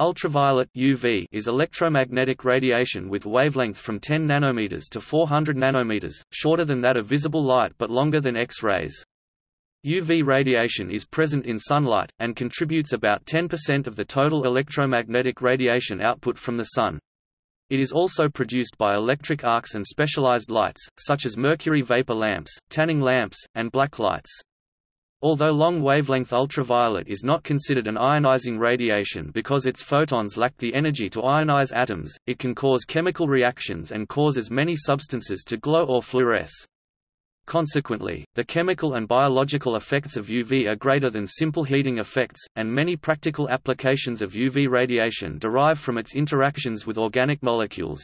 Ultraviolet UV is electromagnetic radiation with wavelength from 10 nanometers to 400 nanometers, shorter than that of visible light but longer than X-rays. UV radiation is present in sunlight, and contributes about 10% of the total electromagnetic radiation output from the Sun. It is also produced by electric arcs and specialized lights, such as mercury vapor lamps, tanning lamps, and black lights. Although long-wavelength ultraviolet is not considered an ionizing radiation because its photons lack the energy to ionize atoms, it can cause chemical reactions and causes many substances to glow or fluoresce. Consequently, the chemical and biological effects of UV are greater than simple heating effects, and many practical applications of UV radiation derive from its interactions with organic molecules.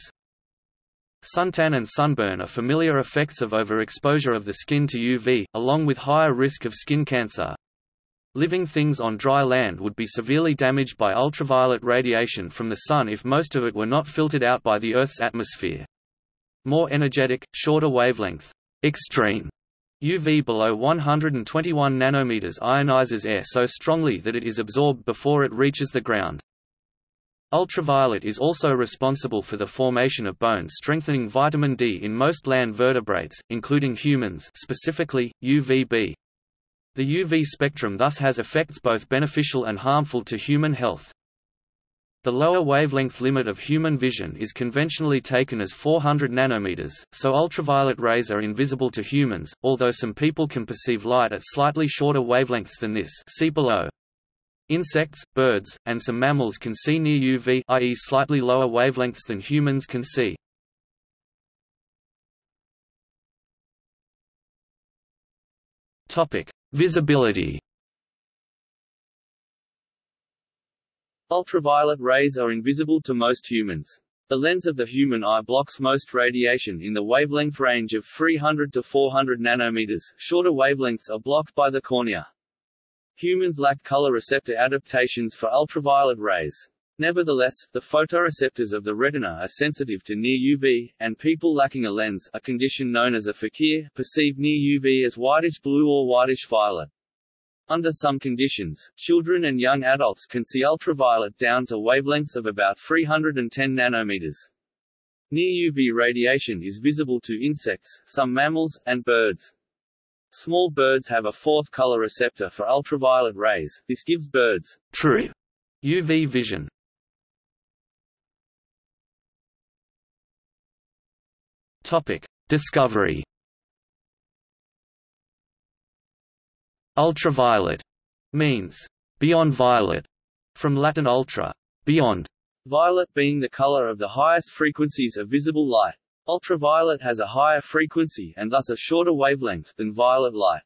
Suntan and sunburn are familiar effects of overexposure of the skin to UV, along with higher risk of skin cancer. Living things on dry land would be severely damaged by ultraviolet radiation from the sun if most of it were not filtered out by the Earth's atmosphere. More energetic, shorter wavelength, extreme UV below 121 nanometers ionizes air so strongly that it is absorbed before it reaches the ground. Ultraviolet is also responsible for the formation of bone-strengthening vitamin D in most land vertebrates, including humans specifically, UVB. The UV spectrum thus has effects both beneficial and harmful to human health. The lower wavelength limit of human vision is conventionally taken as 400 nanometers, so ultraviolet rays are invisible to humans, although some people can perceive light at slightly shorter wavelengths than this see below. Insects, birds, and some mammals can see near UV i.e. slightly lower wavelengths than humans can see. Topic: Visibility. Ultraviolet rays are invisible to most humans. The lens of the human eye blocks most radiation in the wavelength range of 300 to 400 nanometers. Shorter wavelengths are blocked by the cornea. Humans lack color receptor adaptations for ultraviolet rays. Nevertheless, the photoreceptors of the retina are sensitive to near UV, and people lacking a lens a condition known as aphakia perceive near UV as whitish blue or whitish violet. Under some conditions, children and young adults can see ultraviolet down to wavelengths of about 310 nanometers. Near UV radiation is visible to insects, some mammals, and birds. Small birds have a fourth color receptor for ultraviolet rays, this gives birds true UV vision. Topic: Discovery. Ultraviolet means beyond violet, from Latin ultra, beyond, violet being the color of the highest frequencies of visible light. Ultraviolet has a higher frequency and thus a shorter wavelength than violet light.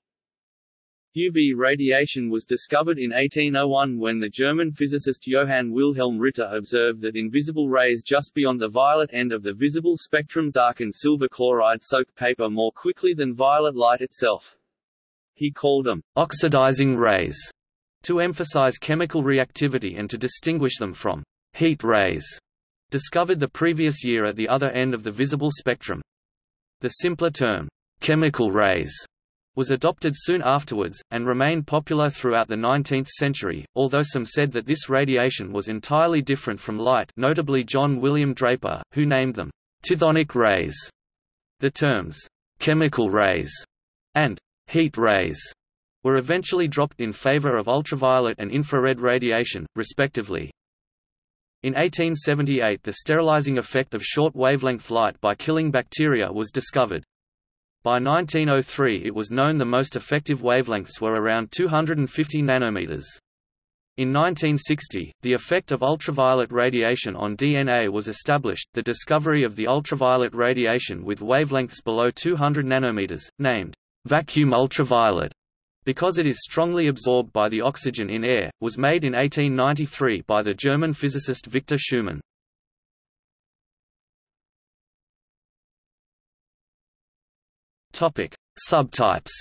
UV radiation was discovered in 1801 when the German physicist Johann Wilhelm Ritter observed that invisible rays just beyond the violet end of the visible spectrum darken silver chloride soaked paper more quickly than violet light itself. He called them oxidizing rays to emphasize chemical reactivity and to distinguish them from heat rays discovered the previous year at the other end of the visible spectrum. The simpler term, chemical rays, was adopted soon afterwards, and remained popular throughout the 19th century, although some said that this radiation was entirely different from light notably John William Draper, who named them tithonic rays. The terms, chemical rays, and heat rays were eventually dropped in favor of ultraviolet and infrared radiation, respectively. In 1878 the sterilizing effect of short-wavelength light by killing bacteria was discovered. By 1903 it was known the most effective wavelengths were around 250 nanometers. In 1960, the effect of ultraviolet radiation on DNA was established, the discovery of the ultraviolet radiation with wavelengths below 200 nanometers, named vacuum ultraviolet, because it is strongly absorbed by the oxygen in air, was made in 1893 by the German physicist Victor Schumann. Subtypes.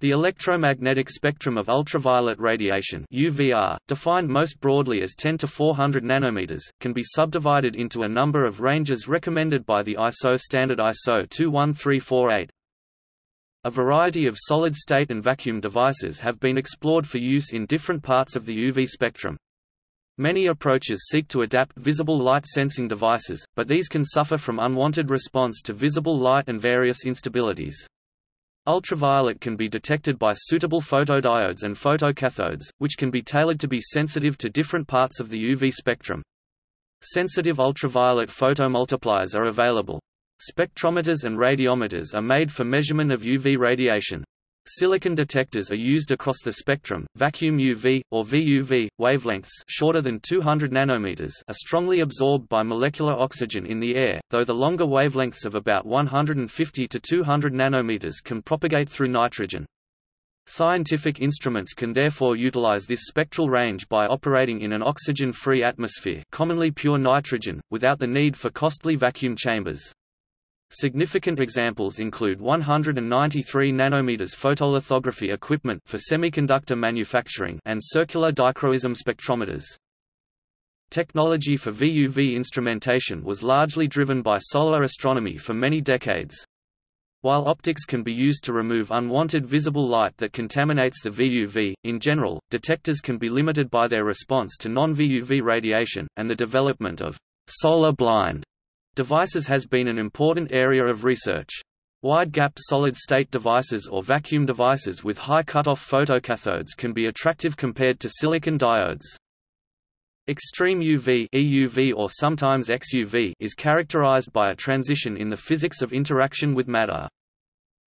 The electromagnetic spectrum of ultraviolet radiation UVR, defined most broadly as 10 to 400 nanometers, can be subdivided into a number of ranges recommended by the ISO standard ISO 21348, A variety of solid-state and vacuum devices have been explored for use in different parts of the UV spectrum. Many approaches seek to adapt visible light sensing devices, but these can suffer from unwanted response to visible light and various instabilities. Ultraviolet can be detected by suitable photodiodes and photocathodes, which can be tailored to be sensitive to different parts of the UV spectrum. Sensitive ultraviolet photomultipliers are available. Spectrometers and radiometers are made for measurement of UV radiation. Silicon detectors are used across the spectrum. Vacuum UV or VUV wavelengths shorter than 200 nanometers are strongly absorbed by molecular oxygen in the air, though the longer wavelengths of about 150 to 200 nanometers can propagate through nitrogen. Scientific instruments can therefore utilize this spectral range by operating in an oxygen-free atmosphere, commonly pure nitrogen, without the need for costly vacuum chambers. Significant examples include 193 nanometers photolithography equipment for semiconductor manufacturing and circular dichroism spectrometers. Technology for VUV instrumentation was largely driven by solar astronomy for many decades. While optics can be used to remove unwanted visible light that contaminates the VUV, in general, detectors can be limited by their response to non-VUV radiation, and the development of solar blind Devices has been an important area of research. Wide-gapped solid-state devices or vacuum devices with high cutoff photocathodes can be attractive compared to silicon diodes. Extreme UV EUV or sometimes XUV is characterized by a transition in the physics of interaction with matter.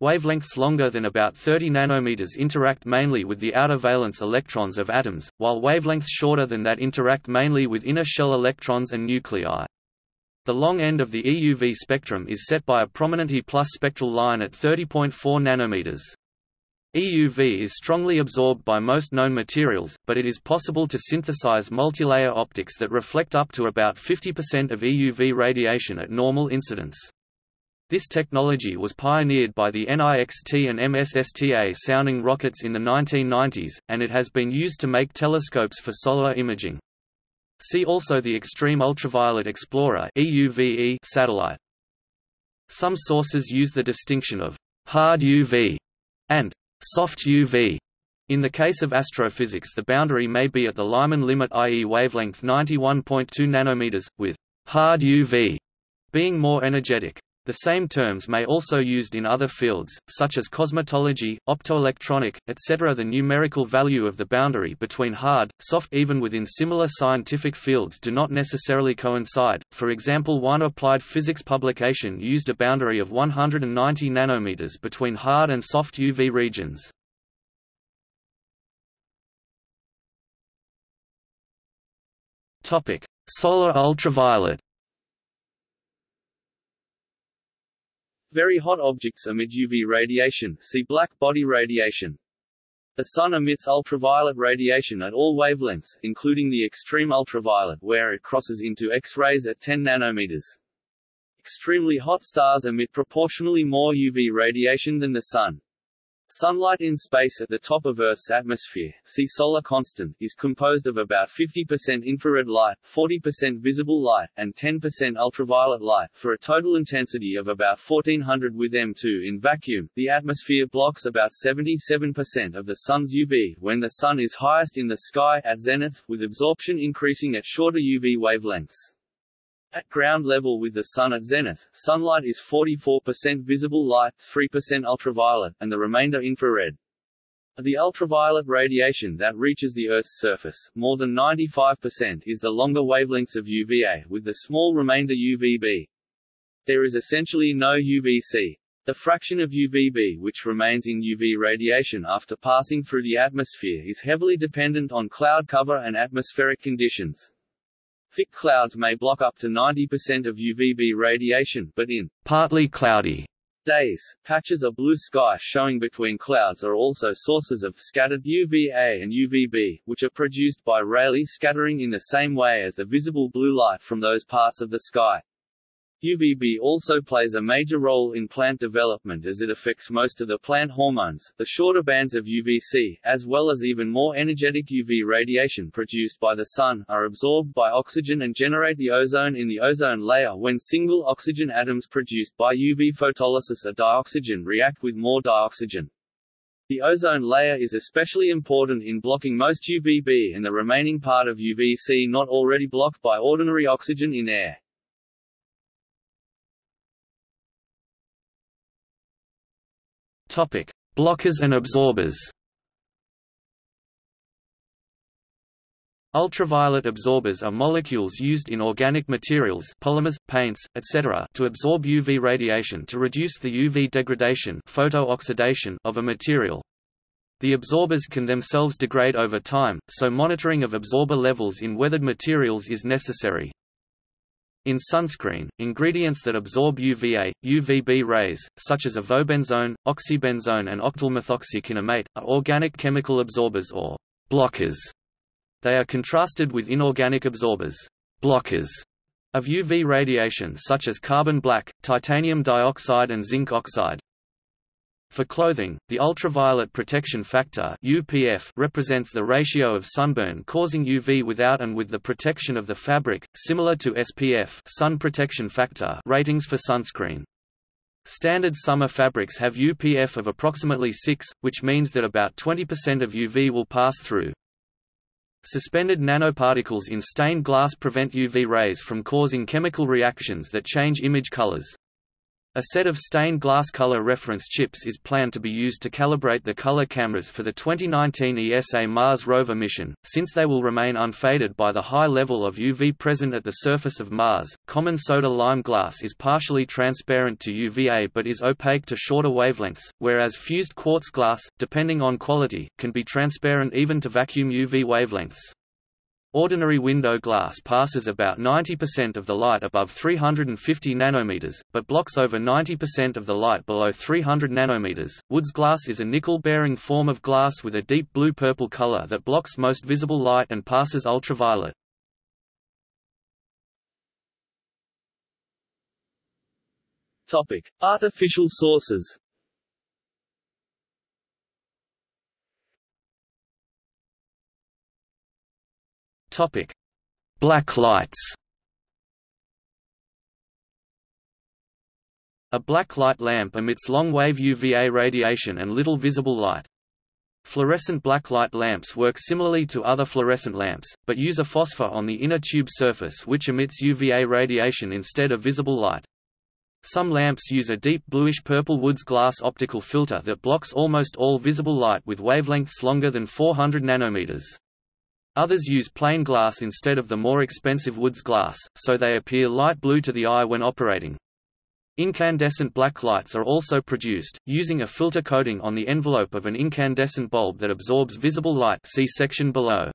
Wavelengths longer than about 30 nanometers interact mainly with the outer valence electrons of atoms, while wavelengths shorter than that interact mainly with inner shell electrons and nuclei. The long end of the EUV spectrum is set by a prominent E plus spectral line at 30.4 nanometers. EUV is strongly absorbed by most known materials, but it is possible to synthesize multilayer optics that reflect up to about 50% of EUV radiation at normal incidence. This technology was pioneered by the NIXT and MSSTA sounding rockets in the 1990s, and it has been used to make telescopes for solar imaging. See also the Extreme Ultraviolet Explorer EUVE satellite. Some sources use the distinction of hard UV and soft UV. In the case of astrophysics the boundary may be at the Lyman limit i.e. wavelength 91.2 nanometers, with hard UV being more energetic. The same terms may also be used in other fields, such as cosmetology, optoelectronic, etc. The numerical value of the boundary between hard, soft even within similar scientific fields do not necessarily coincide, for example one applied physics publication used a boundary of 190 nanometers between hard and soft UV regions. Solar ultraviolet Very hot objects emit UV radiation see black body radiation. The Sun emits ultraviolet radiation at all wavelengths, including the extreme ultraviolet where it crosses into X-rays at 10 nanometers. Extremely hot stars emit proportionally more UV radiation than the Sun. Sunlight in space at the top of Earth's atmosphere see solar constant is composed of about 50% infrared light, 40% visible light, and 10% ultraviolet light, for a total intensity of about 1400 with M2 in vacuum. The atmosphere blocks about 77% of the Sun's UV when the Sun is highest in the sky at zenith, with absorption increasing at shorter UV wavelengths. At ground level with the Sun at zenith, sunlight is 44% visible light 3% ultraviolet, and the remainder infrared. Of the ultraviolet radiation that reaches the Earth's surface, more than 95% is the longer wavelengths of UVA, with the small remainder UVB. There is essentially no UVC. The fraction of UVB which remains in UV radiation after passing through the atmosphere is heavily dependent on cloud cover and atmospheric conditions. Thick clouds may block up to 90% of UVB radiation, but in partly cloudy days, patches of blue sky showing between clouds are also sources of scattered UVA and UVB, which are produced by Rayleigh scattering in the same way as the visible blue light from those parts of the sky. UVB also plays a major role in plant development as it affects most of the plant hormones, the shorter bands of UVC, as well as even more energetic UV radiation produced by the Sun, are absorbed by oxygen and generate the ozone in the ozone layer when single oxygen atoms produced by UV photolysis of dioxygen react with more dioxygen. The ozone layer is especially important in blocking most UVB and the remaining part of UVC not already blocked by ordinary oxygen in air. Topic: Blockers and absorbers. Ultraviolet absorbers are molecules used in organic materials polymers, paints, etc. to absorb UV radiation to reduce the UV degradation photooxidation of a material. The absorbers can themselves degrade over time, so monitoring of absorber levels in weathered materials is necessary. In sunscreen, ingredients that absorb UVA, UVB rays, such as avobenzone, oxybenzone and octylmethoxycinnamate, are organic chemical absorbers or blockers. They are contrasted with inorganic absorbers blockers of UV radiation such as carbon black, titanium dioxide and zinc oxide. For clothing, the ultraviolet protection factor UPF represents the ratio of sunburn causing UV without and with the protection of the fabric, similar to SPF sun protection factor ratings for sunscreen. Standard summer fabrics have UPF of approximately 6, which means that about 20% of UV will pass through. Suspended nanoparticles in stained glass prevent UV rays from causing chemical reactions that change image colors. A set of stained glass color reference chips is planned to be used to calibrate the color cameras for the 2019 ESA Mars rover mission, since they will remain unfaded by the high level of UV present at the surface of Mars. Common soda lime glass is partially transparent to UVA but is opaque to shorter wavelengths, whereas fused quartz glass, depending on quality, can be transparent even to vacuum UV wavelengths. Ordinary window glass passes about 90% of the light above 350 nanometers, but blocks over 90% of the light below 300 nanometers. Woods glass is a nickel-bearing form of glass with a deep blue-purple color that blocks most visible light and passes ultraviolet. Topic: Artificial sources. Topic: Black lights. A black light lamp emits long-wave UVA radiation and little visible light. Fluorescent black light lamps work similarly to other fluorescent lamps, but use a phosphor on the inner tube surface which emits UVA radiation instead of visible light. Some lamps use a deep bluish-purple Woods glass optical filter that blocks almost all visible light with wavelengths longer than 400 nanometers. Others use plain glass instead of the more expensive Woods glass, so they appear light blue to the eye when operating. Incandescent black lights are also produced, using a filter coating on the envelope of an incandescent bulb that absorbs visible light see section below.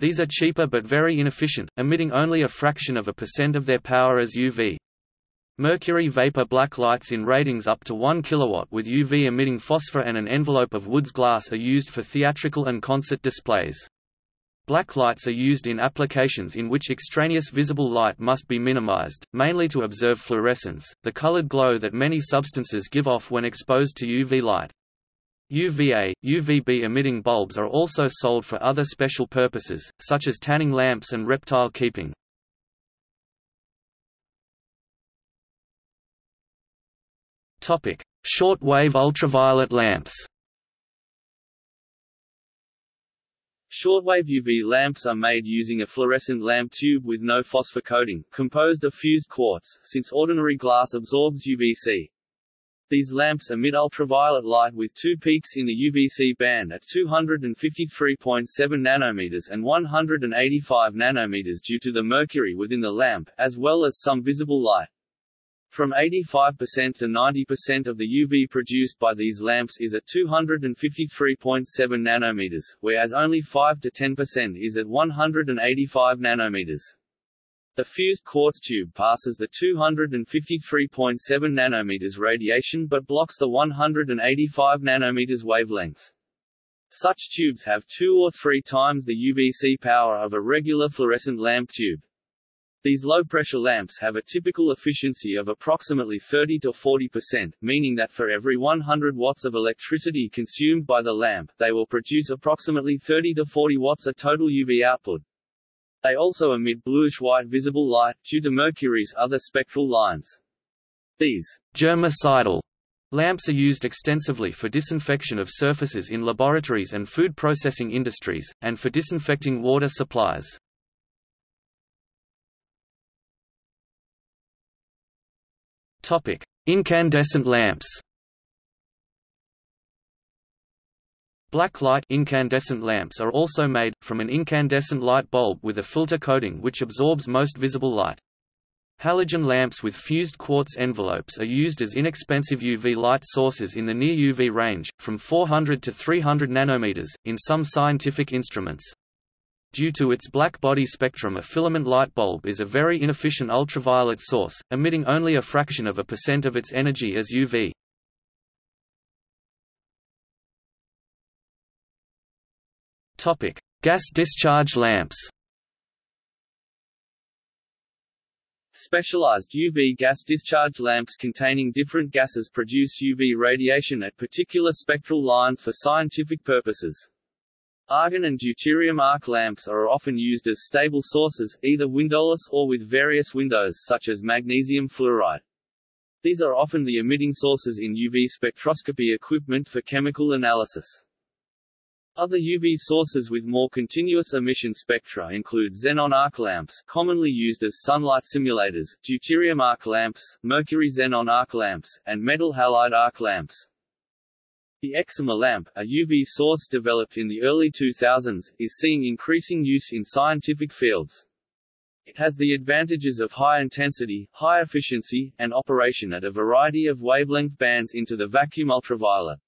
These are cheaper but very inefficient, emitting only a fraction of a percent of their power as UV. Mercury vapor black lights in ratings up to 1 kW with UV emitting phosphor and an envelope of Woods glass are used for theatrical and concert displays. Black lights are used in applications in which extraneous visible light must be minimized, mainly to observe fluorescence, the colored glow that many substances give off when exposed to UV light. UVA, UVB emitting bulbs are also sold for other special purposes, such as tanning lamps and reptile keeping. Short-wave ultraviolet lamps Shortwave UV lamps are made using a fluorescent lamp tube with no phosphor coating, composed of fused quartz, since ordinary glass absorbs UVC. These lamps emit ultraviolet light with two peaks in the UVC band at 253.7 nanometers and 185 nanometers due to the mercury within the lamp, as well as some visible light. From 85% to 90% of the UV produced by these lamps is at 253.7 nanometers, whereas only 5 to 10% is at 185 nanometers. The fused quartz tube passes the 253.7 nanometers radiation but blocks the 185 nanometers wavelength. Such tubes have two or three times the UVC power of a regular fluorescent lamp tube. These low-pressure lamps have a typical efficiency of approximately 30 to 40%, meaning that for every 100 watts of electricity consumed by the lamp, they will produce approximately 30 to 40 watts of total UV output. They also emit bluish-white visible light, due to mercury's other spectral lines. These germicidal lamps are used extensively for disinfection of surfaces in laboratories and food processing industries, and for disinfecting water supplies. Topic: Incandescent lamps. Black light incandescent lamps are also made, from an incandescent light bulb with a filter coating which absorbs most visible light. Halogen lamps with fused quartz envelopes are used as inexpensive UV light sources in the near UV range, from 400 to 300 nanometers, in some scientific instruments. Due to its black body spectrum a filament light bulb is a very inefficient ultraviolet source, emitting only a fraction of a percent of its energy as UV. Gas discharge lamps. Specialized UV gas discharge lamps containing different gases produce UV radiation at particular spectral lines for scientific purposes. Argon and deuterium arc lamps are often used as stable sources, either windowless or with various windows such as magnesium fluoride. These are often the emitting sources in UV spectroscopy equipment for chemical analysis. Other UV sources with more continuous emission spectra include xenon arc lamps commonly used as sunlight simulators, deuterium arc lamps, mercury xenon arc lamps, and metal halide arc lamps. The excimer lamp, a UV source developed in the early 2000s, is seeing increasing use in scientific fields. It has the advantages of high intensity, high efficiency, and operation at a variety of wavelength bands into the vacuum ultraviolet.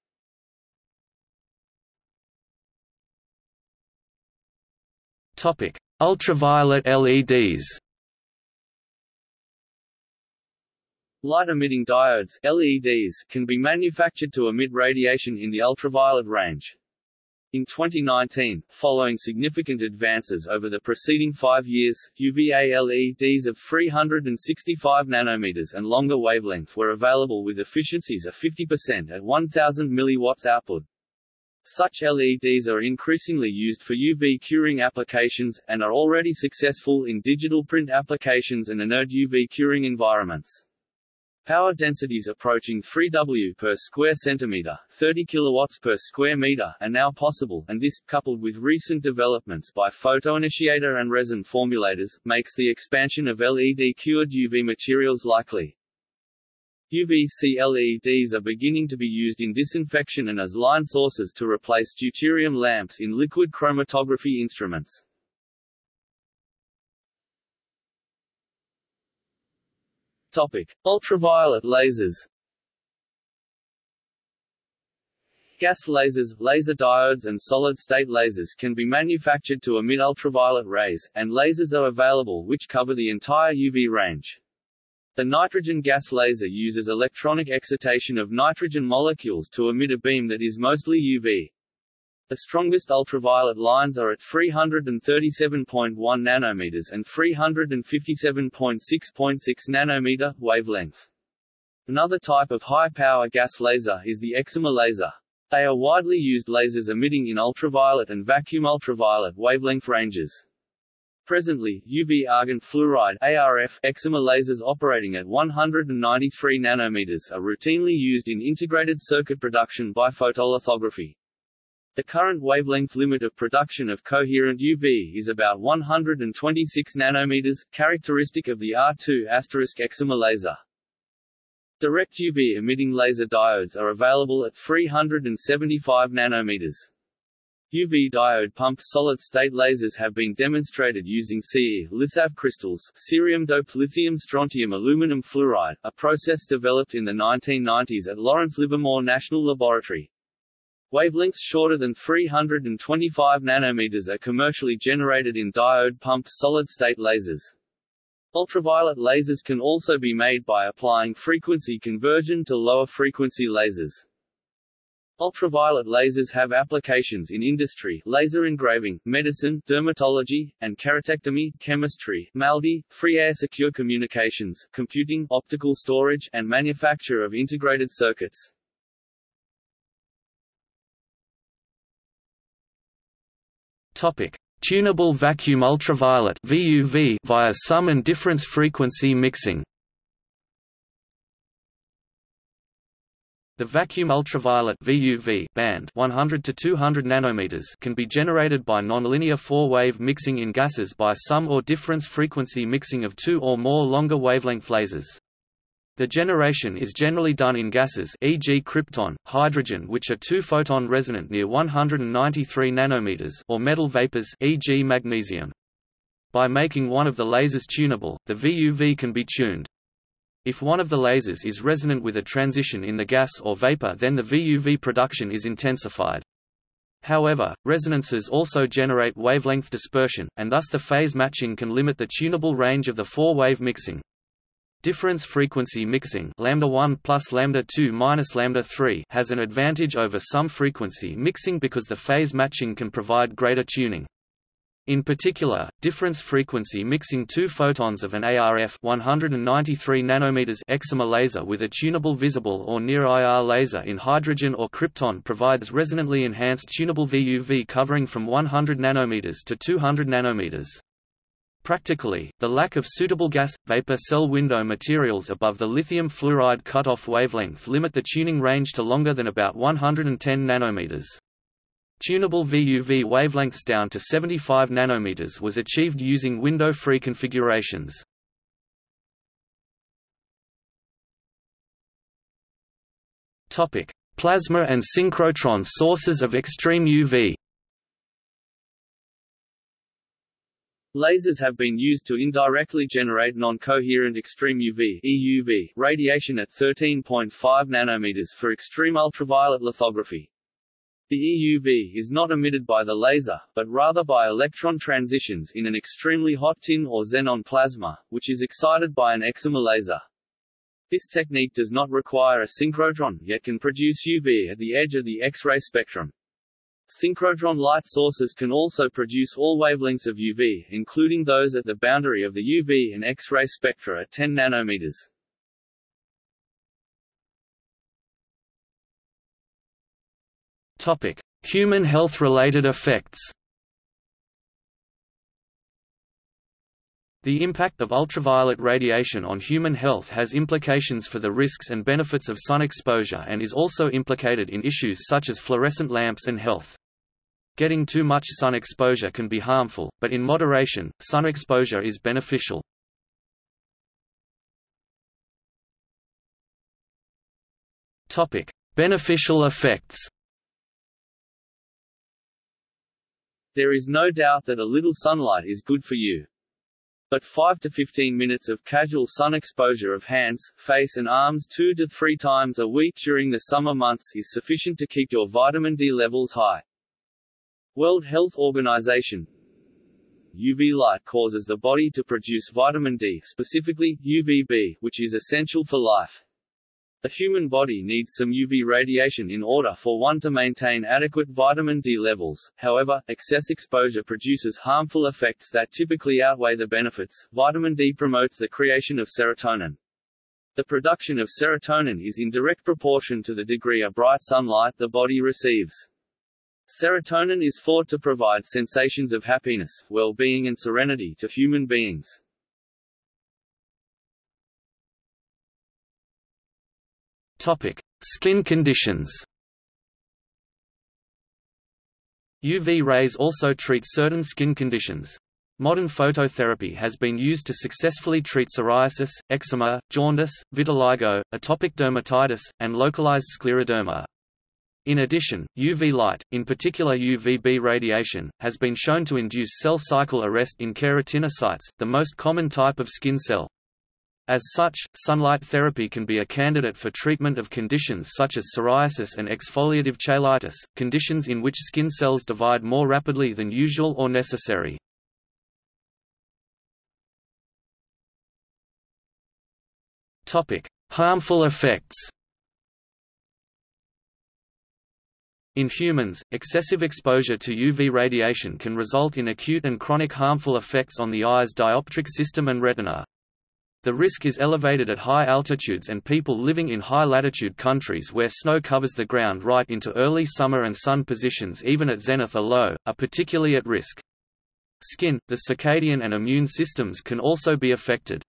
Topic: Ultraviolet LEDs. Light-emitting diodes LEDs can be manufactured to emit radiation in the ultraviolet range. In 2019, following significant advances over the preceding five years, UVA LEDs of 365 nanometers and longer wavelength were available with efficiencies of 50% at 1000 mW output. Such LEDs are increasingly used for UV curing applications, and are already successful in digital print applications and inert UV curing environments. Power densities approaching 3 W per square centimeter, 30 kilowatts per square meter, are now possible, and this, coupled with recent developments by photoinitiator and resin formulators, makes the expansion of LED-cured UV materials likely. UVC LEDs are beginning to be used in disinfection and as line sources to replace deuterium lamps in liquid chromatography instruments. Topic: Ultraviolet lasers. Gas lasers, laser diodes and solid-state lasers can be manufactured to emit ultraviolet rays, and lasers are available which cover the entire UV range. The nitrogen gas laser uses electronic excitation of nitrogen molecules to emit a beam that is mostly UV. The strongest ultraviolet lines are at 337.1 nanometers and 357.6.6 nanometer wavelength. Another type of high-power gas laser is the excimer laser. They are widely used lasers emitting in ultraviolet and vacuum ultraviolet wavelength ranges. Presently, UV argon fluoride ARF excimer lasers operating at 193 nanometers are routinely used in integrated circuit production by photolithography. The current wavelength limit of production of coherent UV is about 126 nanometers, characteristic of the Ar2 asterisk excimer laser. Direct UV emitting laser diodes are available at 375 nanometers. UV diode pumped solid-state lasers have been demonstrated using Ce LiSAF crystals cerium-doped lithium strontium aluminum fluoride, a process developed in the 1990s at Lawrence Livermore National Laboratory. Wavelengths shorter than 325 nanometers are commercially generated in diode pumped solid-state lasers. Ultraviolet lasers can also be made by applying frequency conversion to lower frequency lasers. Ultraviolet lasers have applications in industry, laser engraving, medicine, dermatology, and keratectomy, chemistry, MALDI, free air secure communications, computing, optical storage, and manufacture of integrated circuits. Topic: Tunable vacuum ultraviolet (VUV) via sum and difference frequency mixing. The vacuum ultraviolet VUV band 100 to 200 nanometers can be generated by nonlinear four-wave mixing in gases by sum or difference frequency mixing of two or more longer wavelength lasers. The generation is generally done in gases e.g. krypton, hydrogen which are two-photon resonant near 193 nanometers or metal vapors e.g. magnesium. By making one of the lasers tunable, the VUV can be tuned. If one of the lasers is resonant with a transition in the gas or vapor then the VUV production is intensified. However, resonances also generate wavelength dispersion, and thus the phase matching can limit the tunable range of the four-wave mixing. Difference frequency mixing lambda 1 plus lambda 2 minus lambda 3 has an advantage over sum frequency mixing because the phase matching can provide greater tuning. In particular, difference frequency mixing two photons of an ARF 193 nanometers excimer laser with a tunable visible or near IR laser in hydrogen or krypton provides resonantly enhanced tunable VUV covering from 100 nanometers to 200 nanometers. Practically, the lack of suitable gas-vapor cell window materials above the lithium fluoride cutoff wavelength limit the tuning range to longer than about 110 nanometers. Tunable VUV wavelengths down to 75 nanometers was achieved using window-free configurations. Topic: Plasma and synchrotron sources of extreme UV. Lasers have been used to indirectly generate non-coherent extreme UV EUV radiation at 13.5 nanometers for extreme ultraviolet lithography. The EUV is not emitted by the laser, but rather by electron transitions in an extremely hot tin or xenon plasma, which is excited by an excimer laser. This technique does not require a synchrotron, yet can produce UV at the edge of the X-ray spectrum. Synchrotron light sources can also produce all wavelengths of UV, including those at the boundary of the UV and X-ray spectra at 10 nanometers. Topic: Human health-related effects. The impact of ultraviolet radiation on human health has implications for the risks and benefits of sun exposure and is also implicated in issues such as fluorescent lamps and health. Getting too much sun exposure can be harmful, but in moderation, sun exposure is beneficial. Topic: Beneficial effects. There is no doubt that a little sunlight is good for you. But 5 to 15 minutes of casual sun exposure of hands, face and arms 2 to 3 times a week during the summer months is sufficient to keep your vitamin D levels high. World Health Organization UV light causes the body to produce vitamin D specifically, UVB, which is essential for life. The human body needs some UV radiation in order for one to maintain adequate vitamin D levels, however, excess exposure produces harmful effects that typically outweigh the benefits. Vitamin D promotes the creation of serotonin. The production of serotonin is in direct proportion to the degree of bright sunlight the body receives. Serotonin is thought to provide sensations of happiness, well-being and serenity to human beings. Topic: Skin conditions. UV rays also treat certain skin conditions. Modern phototherapy has been used to successfully treat psoriasis, eczema, jaundice, vitiligo, atopic dermatitis, and localized scleroderma. In addition, UV light, in particular UVB radiation, has been shown to induce cell cycle arrest in keratinocytes, the most common type of skin cell. As such, sunlight therapy can be a candidate for treatment of conditions such as psoriasis and exfoliative cheilitis, conditions in which skin cells divide more rapidly than usual or necessary. Harmful effects. In humans, excessive exposure to UV radiation can result in acute and chronic harmful effects on the eye's dioptric system and retina. The risk is elevated at high altitudes and people living in high-latitude countries where snow covers the ground right into early summer and sun positions even at zenith are low, are particularly at risk. Skin, the circadian and immune systems can also be affected.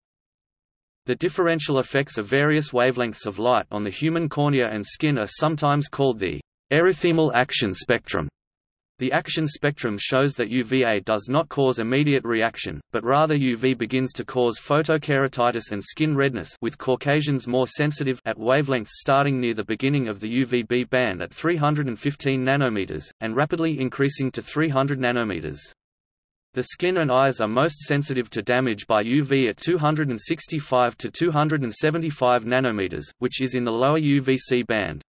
The differential effects of various wavelengths of light on the human cornea and skin are sometimes called the Erythemal action spectrum. The action spectrum shows that UVA does not cause immediate reaction, but rather UV begins to cause photokeratitis and skin redness with Caucasians more sensitive at wavelengths starting near the beginning of the UVB band at 315 nanometers, and rapidly increasing to 300 nanometers. The skin and eyes are most sensitive to damage by UV at 265 to 275 nanometers, which is in the lower UVC band.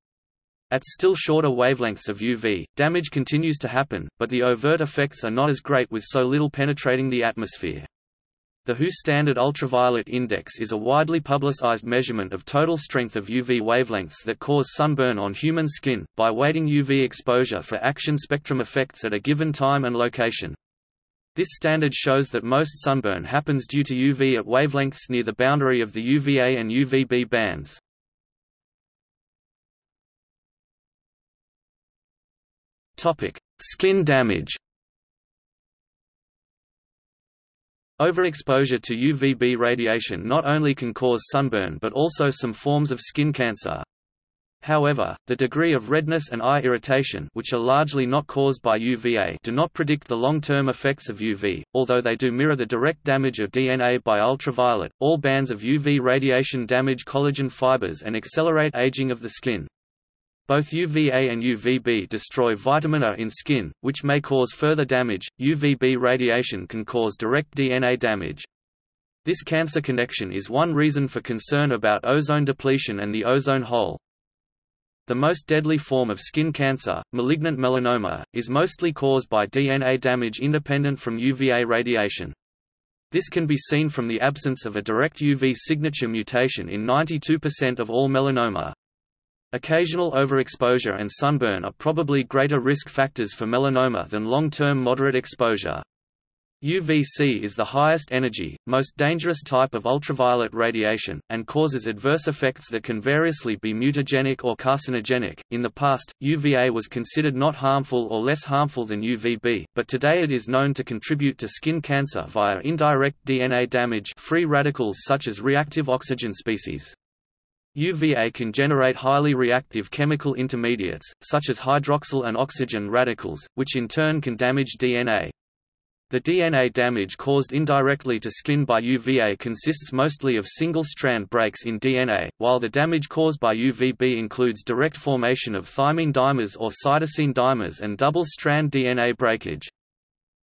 At still shorter wavelengths of UV, damage continues to happen, but the overt effects are not as great with so little penetrating the atmosphere. The WHO Standard Ultraviolet Index is a widely publicized measurement of total strength of UV wavelengths that cause sunburn on human skin, by weighting UV exposure for action spectrum effects at a given time and location. This standard shows that most sunburn happens due to UV at wavelengths near the boundary of the UVA and UVB bands. Topic: Skin damage. Overexposure to UVB radiation not only can cause sunburn but also some forms of skin cancer. However, the degree of redness and eye irritation which are largely not caused by UVA do not predict the long-term effects of UV, although they do mirror the direct damage of DNA by ultraviolet. All bands of UV radiation damage collagen fibers and accelerate aging of the skin. Both UVA and UVB destroy vitamin A in skin, which may cause further damage. UVB radiation can cause direct DNA damage. This cancer connection is one reason for concern about ozone depletion and the ozone hole. The most deadly form of skin cancer, malignant melanoma, is mostly caused by DNA damage independent from UVA radiation. This can be seen from the absence of a direct UV signature mutation in 92% of all melanoma. Occasional overexposure and sunburn are probably greater risk factors for melanoma than long-term moderate exposure. UVC is the highest energy, most dangerous type of ultraviolet radiation, and causes adverse effects that can variously be mutagenic or carcinogenic. In the past, UVA was considered not harmful or less harmful than UVB, but today it is known to contribute to skin cancer via indirect DNA damage free radicals such as reactive oxygen species. UVA can generate highly reactive chemical intermediates, such as hydroxyl and oxygen radicals, which in turn can damage DNA. The DNA damage caused indirectly to skin by UVA consists mostly of single-strand breaks in DNA, while the damage caused by UVB includes direct formation of thymine dimers or cytosine dimers and double-strand DNA breakage.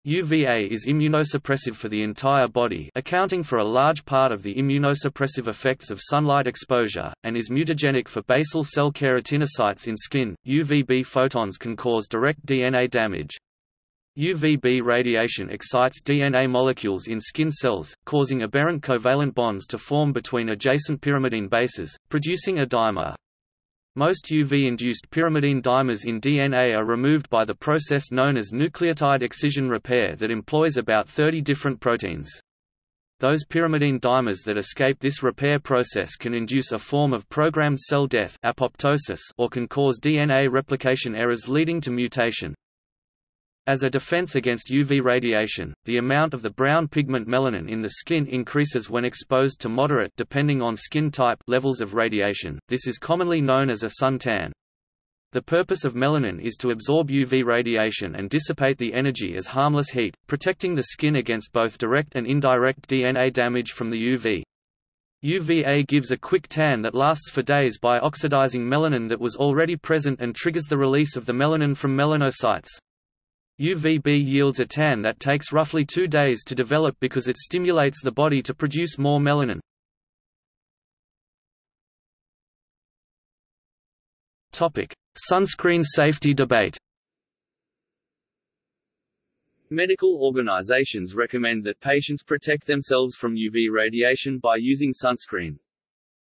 UVA is immunosuppressive for the entire body accounting for a large part of the immunosuppressive effects of sunlight exposure, and is mutagenic for basal cell keratinocytes in skin. UVB photons can cause direct DNA damage. UVB radiation excites DNA molecules in skin cells, causing aberrant covalent bonds to form between adjacent pyrimidine bases, producing a dimer. Most UV-induced pyrimidine dimers in DNA are removed by the process known as nucleotide excision repair that employs about 30 different proteins. Those pyrimidine dimers that escape this repair process can induce a form of programmed cell death apoptosis or can cause DNA replication errors leading to mutation. As a defense against UV radiation, the amount of the brown pigment melanin in the skin increases when exposed to moderate depending on skin type levels of radiation. This is commonly known as a suntan. The purpose of melanin is to absorb UV radiation and dissipate the energy as harmless heat, protecting the skin against both direct and indirect DNA damage from the UV. UVA gives a quick tan that lasts for days by oxidizing melanin that was already present and triggers the release of the melanin from melanocytes. UVB yields a tan that takes roughly two days to develop because it stimulates the body to produce more melanin. Sunscreen safety debate Medical organizations recommend that patients protect themselves from UV radiation by using sunscreen.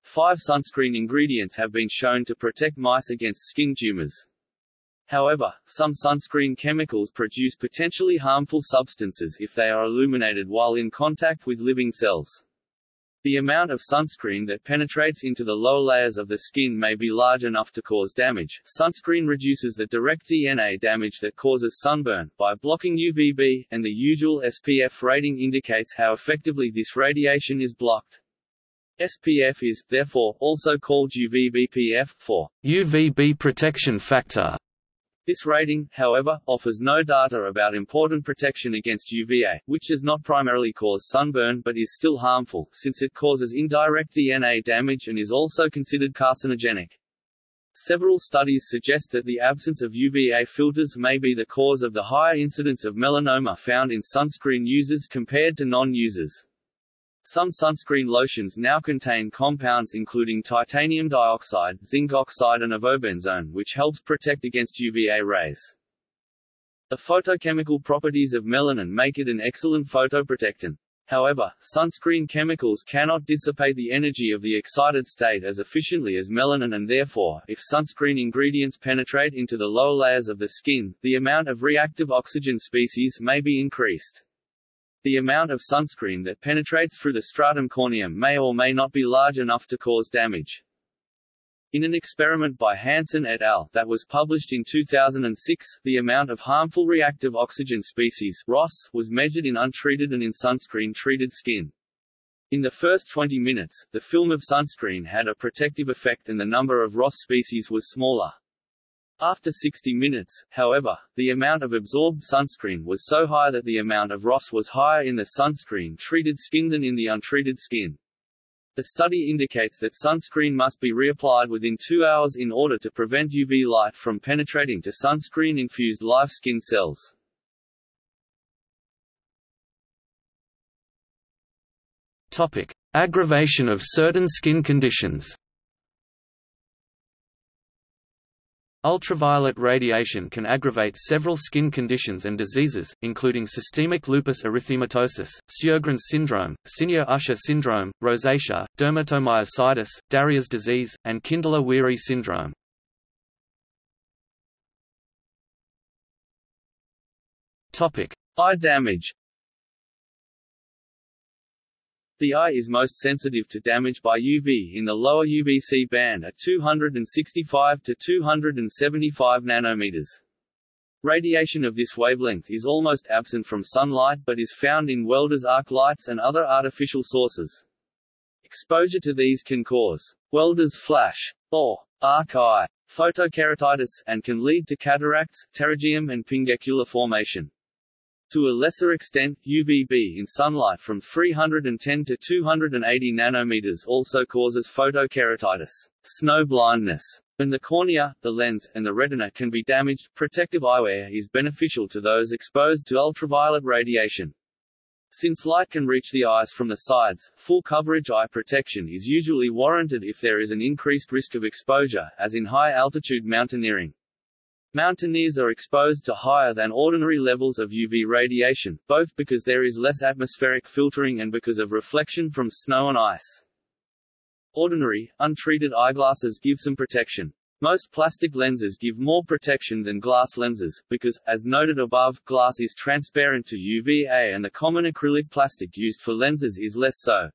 Five sunscreen ingredients have been shown to protect mice against skin tumors. However, some sunscreen chemicals produce potentially harmful substances if they are illuminated while in contact with living cells. The amount of sunscreen that penetrates into the lower layers of the skin may be large enough to cause damage. Sunscreen reduces the direct DNA damage that causes sunburn, by blocking UVB, and the usual SPF rating indicates how effectively this radiation is blocked. SPF is, therefore, also called UVBPF, for UVB protection factor. This rating, however, offers no data about important protection against UVA, which does not primarily cause sunburn but is still harmful, since it causes indirect DNA damage and is also considered carcinogenic. Several studies suggest that the absence of UVA filters may be the cause of the higher incidence of melanoma found in sunscreen users compared to non-users. Some sunscreen lotions now contain compounds including titanium dioxide, zinc oxide and avobenzone which helps protect against UVA rays. The photochemical properties of melanin make it an excellent photoprotectant. However, sunscreen chemicals cannot dissipate the energy of the excited state as efficiently as melanin and therefore, if sunscreen ingredients penetrate into the lower layers of the skin, the amount of reactive oxygen species may be increased. The amount of sunscreen that penetrates through the stratum corneum may or may not be large enough to cause damage. In an experiment by Hansen et al. that was published in 2006, the amount of harmful reactive oxygen species ROS was measured in untreated and in sunscreen-treated skin. In the first 20 minutes, the film of sunscreen had a protective effect and the number of ROS species was smaller. After 60 minutes, however, the amount of absorbed sunscreen was so high that the amount of ROS was higher in the sunscreen-treated skin than in the untreated skin. The study indicates that sunscreen must be reapplied within two hours in order to prevent UV light from penetrating to sunscreen-infused live skin cells. Topic: Aggravation of certain skin conditions. Ultraviolet radiation can aggravate several skin conditions and diseases, including systemic lupus erythematosus, Sjögren's syndrome, Sinyor-Usher syndrome, rosacea, dermatomyositis, Darier's disease, and Kindler-Weary syndrome. Eye damage the eye is most sensitive to damage by UV in the lower UVC band at 265 to 275 nanometers. Radiation of this wavelength is almost absent from sunlight but is found in welders' arc lights and other artificial sources. Exposure to these can cause welders' flash, or arc eye, photokeratitis, and can lead to cataracts, pterygium and pinguecular formation. To a lesser extent, UVB in sunlight from 310 to 280 nanometers also causes photokeratitis, snow blindness. When the cornea, the lens, and the retina can be damaged, protective eyewear is beneficial to those exposed to ultraviolet radiation. Since light can reach the eyes from the sides, full coverage eye protection is usually warranted if there is an increased risk of exposure, as in high-altitude mountaineering. Mountaineers are exposed to higher than ordinary levels of UV radiation, both because there is less atmospheric filtering and because of reflection from snow and ice. Ordinary, untreated eyeglasses give some protection. Most plastic lenses give more protection than glass lenses, because, as noted above, glass is transparent to UVA and the common acrylic plastic used for lenses is less so.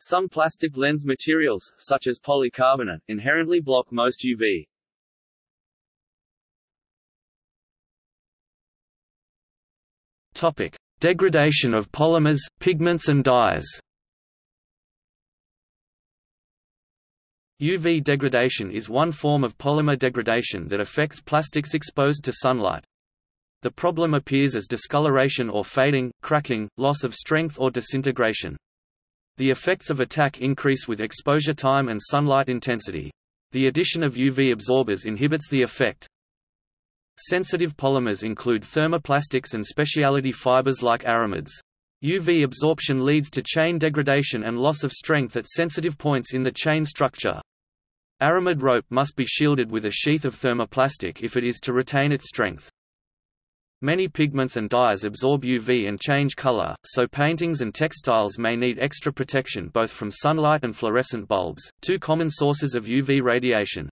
Some plastic lens materials, such as polycarbonate, inherently block most UV. Topic: Degradation of polymers, pigments and dyes. UV degradation is one form of polymer degradation that affects plastics exposed to sunlight. The problem appears as discoloration or fading, cracking, loss of strength or disintegration. The effects of attack increase with exposure time and sunlight intensity. The addition of UV absorbers inhibits the effect, Sensitive polymers include thermoplastics and specialty fibers like aramids. UV absorption leads to chain degradation and loss of strength at sensitive points in the chain structure. Aramid rope must be shielded with a sheath of thermoplastic if it is to retain its strength. Many pigments and dyes absorb UV and change color, so paintings and textiles may need extra protection both from sunlight and fluorescent bulbs, two common sources of UV radiation.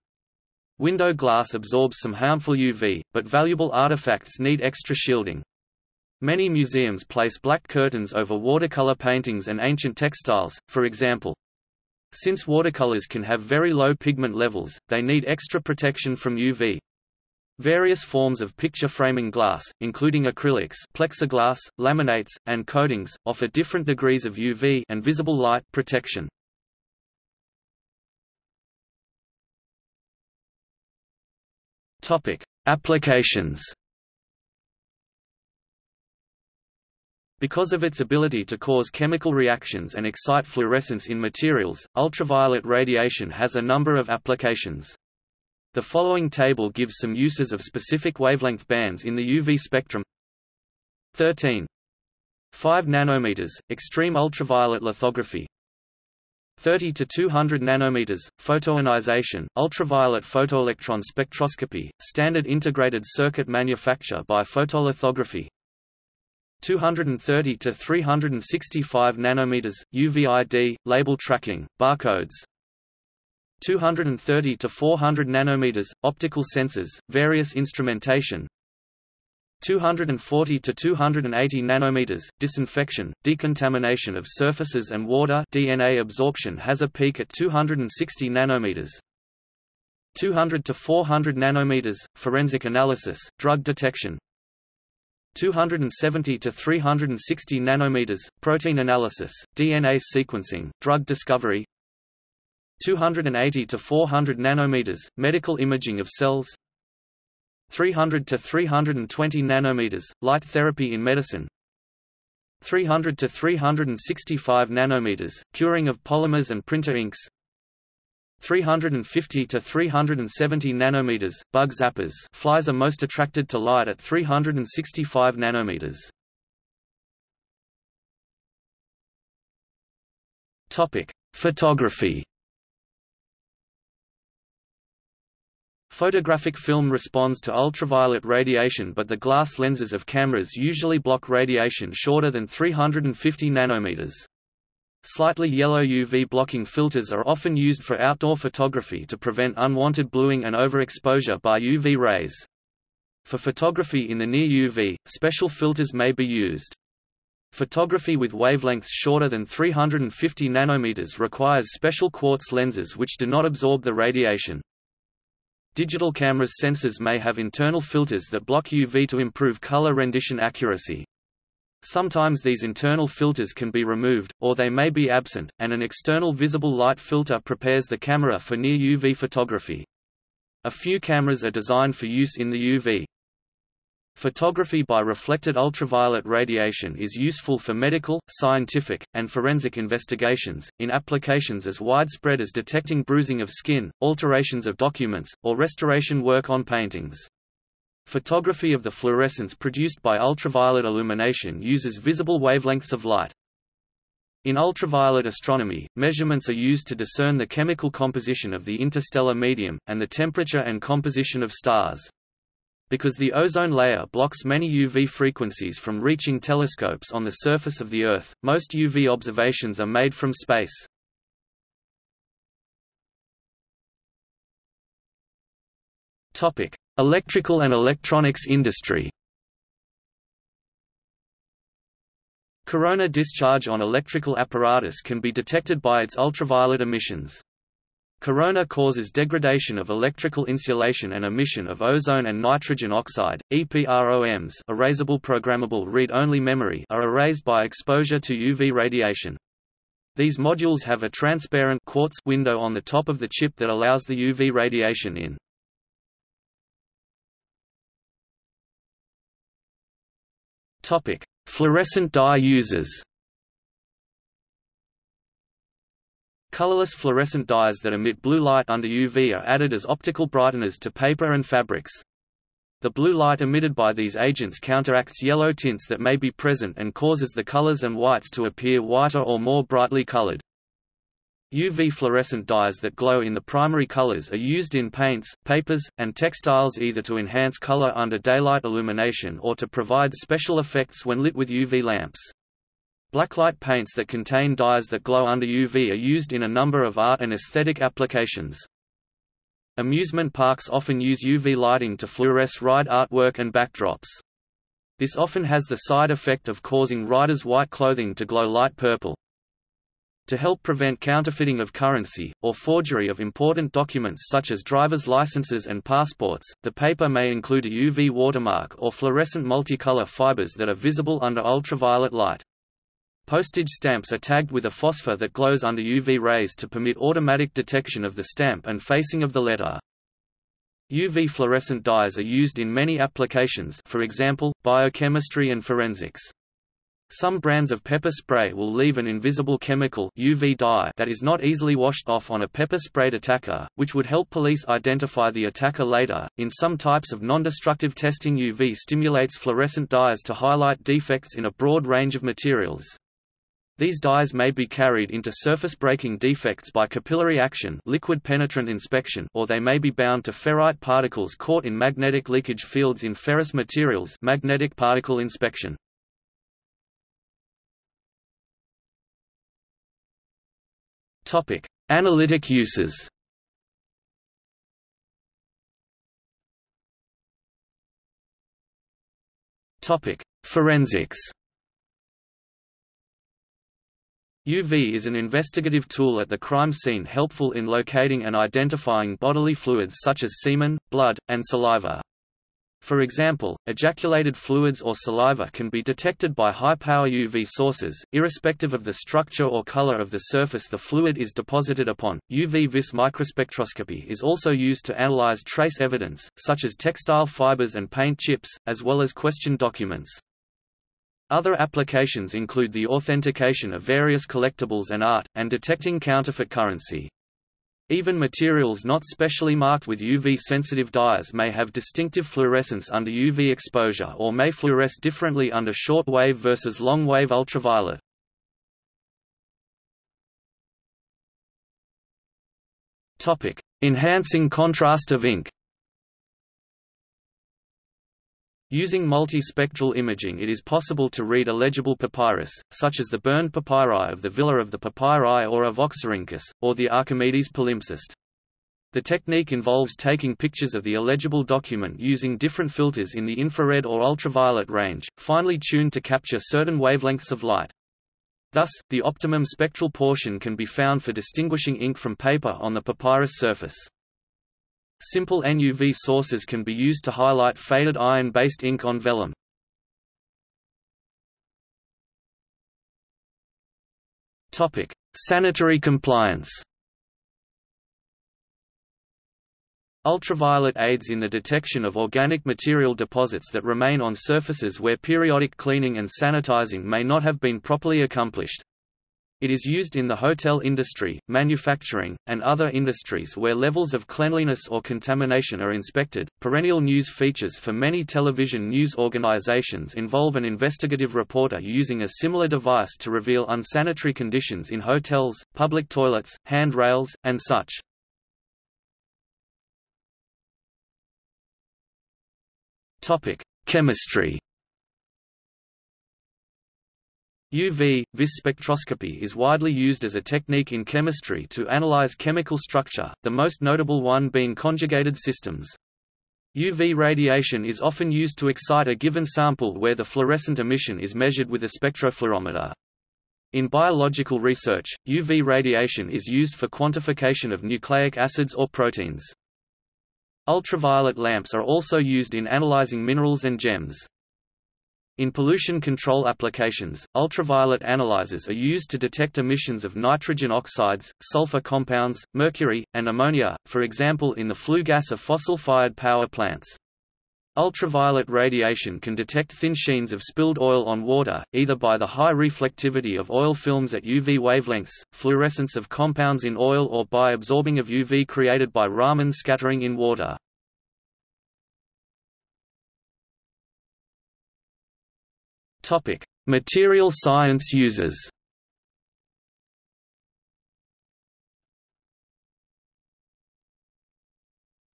Window glass absorbs some harmful UV, but valuable artifacts need extra shielding. Many museums place black curtains over watercolor paintings and ancient textiles, for example. Since watercolors can have very low pigment levels, they need extra protection from UV. Various forms of picture framing glass, including acrylics, plexiglass, laminates, and coatings, offer different degrees of UV and visible light protection. Topic: Applications. Because of its ability to cause chemical reactions and excite fluorescence in materials, ultraviolet radiation has a number of applications. The following table gives some uses of specific wavelength bands in the UV spectrum. 13. 5 nanometers, extreme ultraviolet lithography. 30 to 200 nanometers, photoionization, ultraviolet photoelectron spectroscopy, standard integrated circuit manufacture by photolithography. 230 to 365 nanometers, UVID, label tracking, barcodes, 230 to 400 nanometers, optical sensors, various instrumentation 240 to 280 nanometers, disinfection, decontamination of surfaces and water. DNA absorption has a peak at 260 nanometers. 200 to 400 nanometers, forensic analysis, drug detection. 270 to 360 nanometers, protein analysis, DNA sequencing, drug discovery. 280 to 400 nanometers, medical imaging of cells 300 to 320 nanometers, light therapy in medicine. 300 to 365 nanometers, curing of polymers and printer inks. 350 to 370 nanometers, bug zappers. Flies are most attracted to light at 365 nanometers. Topic: Photography Photographic film responds to ultraviolet radiation but the glass lenses of cameras usually block radiation shorter than 350 nanometers. Slightly yellow UV blocking filters are often used for outdoor photography to prevent unwanted bluing and overexposure by UV rays. For photography in the near UV, special filters may be used. Photography with wavelengths shorter than 350 nanometers requires special quartz lenses which do not absorb the radiation. Digital cameras' sensors may have internal filters that block UV to improve color rendition accuracy. Sometimes these internal filters can be removed, or they may be absent, and an external visible light filter prepares the camera for near UV photography. A few cameras are designed for use in the UV. Photography by reflected ultraviolet radiation is useful for medical, scientific, and forensic investigations, in applications as widespread as detecting bruising of skin, alterations of documents, or restoration work on paintings. Photography of the fluorescence produced by ultraviolet illumination uses visible wavelengths of light. In ultraviolet astronomy, measurements are used to discern the chemical composition of the interstellar medium, and the temperature and composition of stars. Because the ozone layer blocks many UV frequencies from reaching telescopes on the surface of the Earth, most UV observations are made from space. Electrical and electronics industry. Corona discharge on electrical apparatus can be detected by its ultraviolet emissions. Corona causes degradation of electrical insulation and emission of ozone and nitrogen oxide. EPROMs, erasable programmable read-only memory, are erased by exposure to UV radiation. These modules have a transparent quartz window on the top of the chip that allows the UV radiation in. Topic: Fluorescent dye users. Colorless fluorescent dyes that emit blue light under UV are added as optical brighteners to paper and fabrics. The blue light emitted by these agents counteracts yellow tints that may be present and causes the colors and whites to appear whiter or more brightly colored. UV fluorescent dyes that glow in the primary colors are used in paints, papers, and textiles either to enhance color under daylight illumination or to provide special effects when lit with UV lamps. Blacklight paints that contain dyes that glow under UV are used in a number of art and aesthetic applications. Amusement parks often use UV lighting to fluoresce ride artwork and backdrops. This often has the side effect of causing riders' white clothing to glow light purple. To help prevent counterfeiting of currency, or forgery of important documents such as driver's licenses and passports, the paper may include a UV watermark or fluorescent multicolor fibers that are visible under ultraviolet light. Postage stamps are tagged with a phosphor that glows under UV rays to permit automatic detection of the stamp and facing of the letter. UV fluorescent dyes are used in many applications for example, biochemistry and forensics. Some brands of pepper spray will leave an invisible chemical UV dye that is not easily washed off on a pepper-sprayed attacker, which would help police identify the attacker later. In some types of non-destructive testing UV stimulates fluorescent dyes to highlight defects in a broad range of materials. These dyes may be carried into surface-breaking defects by capillary action liquid penetrant inspection or they may be bound to ferrite particles caught in magnetic leakage fields in ferrous materials magnetic particle inspection. Analytic uses. Forensics UV is an investigative tool at the crime scene helpful in locating and identifying bodily fluids such as semen, blood, and saliva. For example, ejaculated fluids or saliva can be detected by high-power UV sources, irrespective of the structure or color of the surface the fluid is deposited upon. UV-vis microspectroscopy is also used to analyze trace evidence, such as textile fibers and paint chips, as well as question documents. Other applications include the authentication of various collectibles and art, and detecting counterfeit currency. Even materials not specially marked with UV-sensitive dyes may have distinctive fluorescence under UV exposure or may fluoresce differently under short-wave versus long-wave ultraviolet. Enhancing contrast of ink Using multispectral imaging it is possible to read illegible papyrus, such as the burned papyri of the Villa of the Papyri or of Oxyrhynchus, or the Archimedes palimpsest. The technique involves taking pictures of the illegible document using different filters in the infrared or ultraviolet range, finely tuned to capture certain wavelengths of light. Thus, the optimum spectral portion can be found for distinguishing ink from paper on the papyrus surface. Simple NUV sources can be used to highlight faded iron-based ink on vellum. Topic: Sanitary compliance. Ultraviolet aids in the detection of organic material deposits that remain on surfaces where periodic cleaning and sanitizing may not have been properly accomplished. It is used in the hotel industry, manufacturing, and other industries where levels of cleanliness or contamination are inspected. Perennial news features for many television news organizations involve an investigative reporter using a similar device to reveal unsanitary conditions in hotels, public toilets, handrails, and such. Topic: Chemistry UV-vis spectroscopy is widely used as a technique in chemistry to analyze chemical structure, the most notable one being conjugated systems. UV radiation is often used to excite a given sample where the fluorescent emission is measured with a spectrofluorometer. In biological research, UV radiation is used for quantification of nucleic acids or proteins. Ultraviolet lamps are also used in analyzing minerals and gems. In pollution control applications, ultraviolet analyzers are used to detect emissions of nitrogen oxides, sulfur compounds, mercury, and ammonia, for example in the flue gas of fossil-fired power plants. Ultraviolet radiation can detect thin sheens of spilled oil on water, either by the high reflectivity of oil films at UV wavelengths, fluorescence of compounds in oil or by absorbing of UV created by Raman scattering in water. Topic: Material science uses.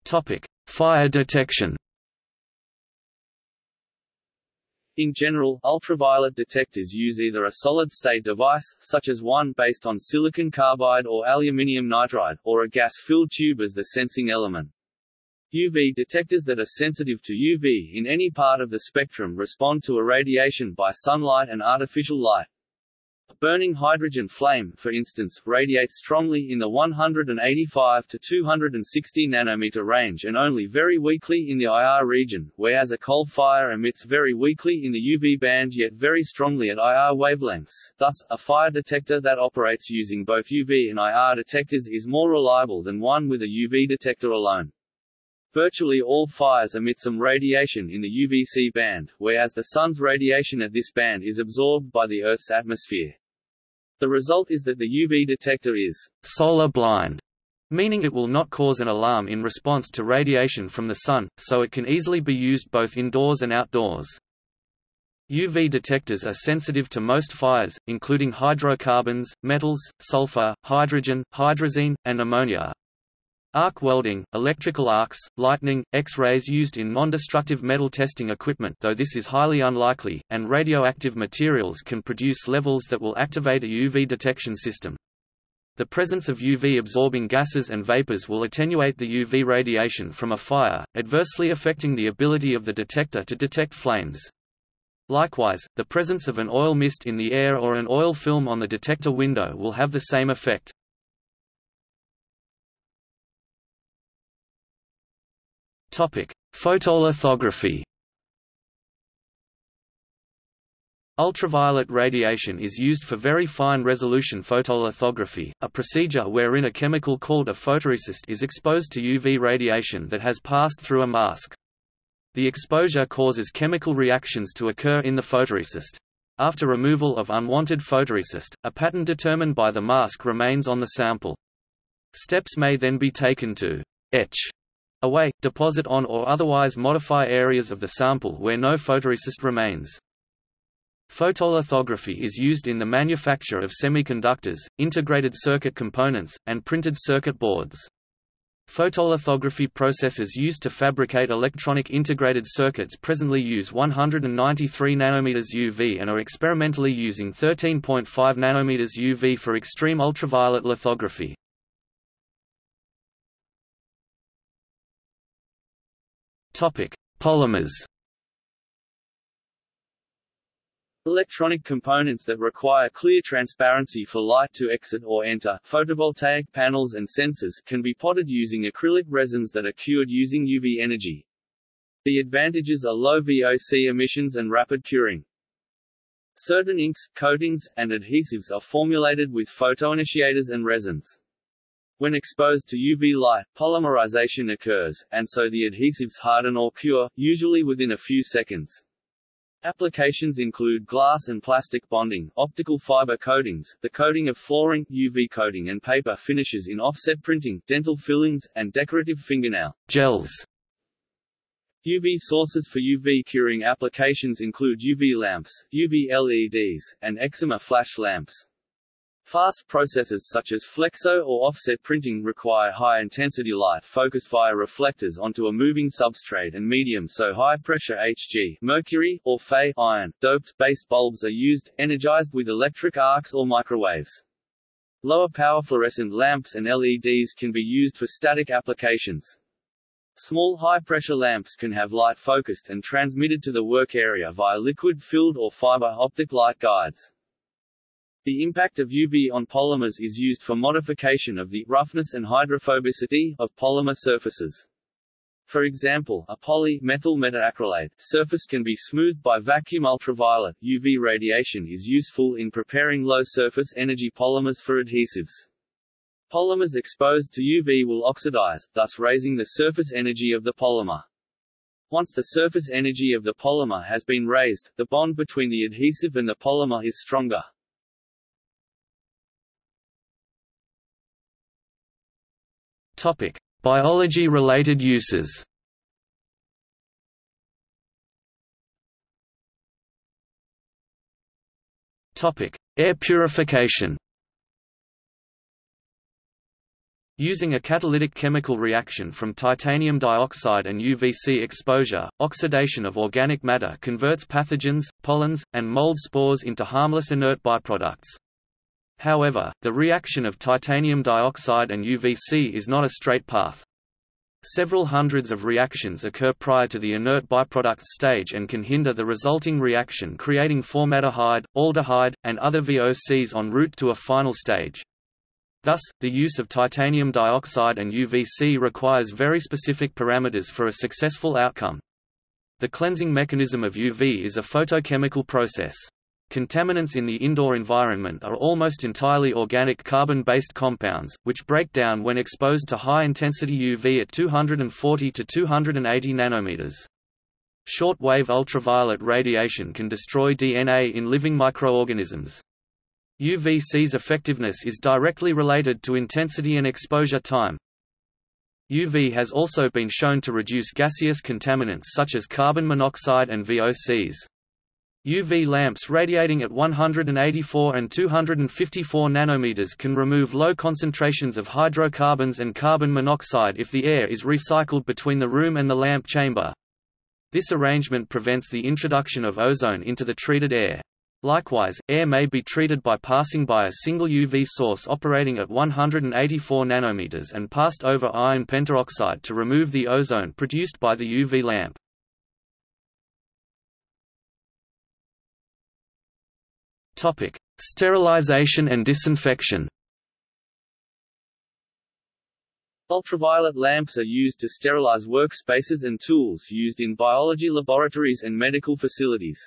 Topic: Fire detection. In general, ultraviolet detectors use either a solid-state device, such as one based on silicon carbide or aluminium nitride, or a gas-filled tube as the sensing element. UV detectors that are sensitive to UV in any part of the spectrum respond to irradiation by sunlight and artificial light. A burning hydrogen flame, for instance, radiates strongly in the 185 to 260 nanometer range and only very weakly in the IR region, whereas a coal fire emits very weakly in the UV band yet very strongly at IR wavelengths. Thus, a fire detector that operates using both UV and IR detectors is more reliable than one with a UV detector alone. Virtually all fires emit some radiation in the UVC band, whereas the Sun's radiation at this band is absorbed by the Earth's atmosphere. The result is that the UV detector is solar blind, meaning it will not cause an alarm in response to radiation from the Sun, so it can easily be used both indoors and outdoors. UV detectors are sensitive to most fires, including hydrocarbons, metals, sulfur, hydrogen, hydrazine, and ammonia. Arc welding, electrical arcs, lightning, X-rays used in non-destructive metal testing equipment though this is highly unlikely, and radioactive materials can produce levels that will activate a UV detection system. The presence of UV-absorbing gases and vapors will attenuate the UV radiation from a fire, adversely affecting the ability of the detector to detect flames. Likewise, the presence of an oil mist in the air or an oil film on the detector window will have the same effect. Topic: Photolithography. Ultraviolet radiation is used for very fine resolution photolithography, a procedure wherein a chemical called a photoresist is exposed to UV radiation that has passed through a mask. The exposure causes chemical reactions to occur in the photoresist. After removal of unwanted photoresist, a pattern determined by the mask remains on the sample. Steps may then be taken to etch away, deposit on or otherwise modify areas of the sample where no photoresist remains. Photolithography is used in the manufacture of semiconductors, integrated circuit components, and printed circuit boards. Photolithography processes used to fabricate electronic integrated circuits presently use 193 nm UV and are experimentally using 13.5 nm UV for extreme ultraviolet lithography. Topic: Polymers. Electronic components that require clear transparency for light to exit or enter, photovoltaic panels and sensors, can be potted using acrylic resins that are cured using UV energy. The advantages are low VOC emissions and rapid curing. Certain inks, coatings, and adhesives are formulated with photoinitiators and resins. When exposed to UV light, polymerization occurs, and so the adhesives harden or cure, usually within a few seconds. Applications include glass and plastic bonding, optical fiber coatings, the coating of flooring, UV coating and paper finishes in offset printing, dental fillings, and decorative fingernail gels. UV sources for UV curing applications include UV lamps, UV LEDs, and excimer flash lamps. Fast processes such as flexo or offset printing require high-intensity light focused via reflectors onto a moving substrate and medium so high-pressure Hg mercury, or Fe iron, doped base bulbs are used, energized with electric arcs or microwaves. Lower power fluorescent lamps and LEDs can be used for static applications. Small high-pressure lamps can have light focused and transmitted to the work area via liquid-filled or fiber optic light guides. The impact of UV on polymers is used for modification of the roughness and hydrophobicity of polymer surfaces. For example, a poly-methyl methacrylate surface can be smoothed by vacuum ultraviolet UV radiation is useful in preparing low surface energy polymers for adhesives. Polymers exposed to UV will oxidize, thus raising the surface energy of the polymer. Once the surface energy of the polymer has been raised, the bond between the adhesive and the polymer is stronger. Topic: Biology-related uses. Topic: Air purification. Using a catalytic chemical reaction from titanium dioxide and UVC exposure, oxidation of organic matter converts pathogens, pollens, and mold spores into harmless inert byproducts. However, the reaction of titanium dioxide and UVC is not a straight path. Several hundreds of reactions occur prior to the inert byproduct stage and can hinder the resulting reaction creating formaldehyde, aldehyde, and other VOCs en route to a final stage. Thus, the use of titanium dioxide and UVC requires very specific parameters for a successful outcome. The cleansing mechanism of UV is a photochemical process. Contaminants in the indoor environment are almost entirely organic carbon-based compounds, which break down when exposed to high-intensity UV at 240 to 280 nanometers. Short-wave ultraviolet radiation can destroy DNA in living microorganisms. UVC's effectiveness is directly related to intensity and exposure time. UV has also been shown to reduce gaseous contaminants such as carbon monoxide and VOCs. UV lamps radiating at 184 and 254 nanometers can remove low concentrations of hydrocarbons and carbon monoxide if the air is recycled between the room and the lamp chamber. This arrangement prevents the introduction of ozone into the treated air. Likewise, air may be treated by passing by a single UV source operating at 184 nanometers and passed over iron pentoxide to remove the ozone produced by the UV lamp. Topic: Sterilization and disinfection. Ultraviolet lamps are used to sterilize workspaces and tools used in biology laboratories and medical facilities.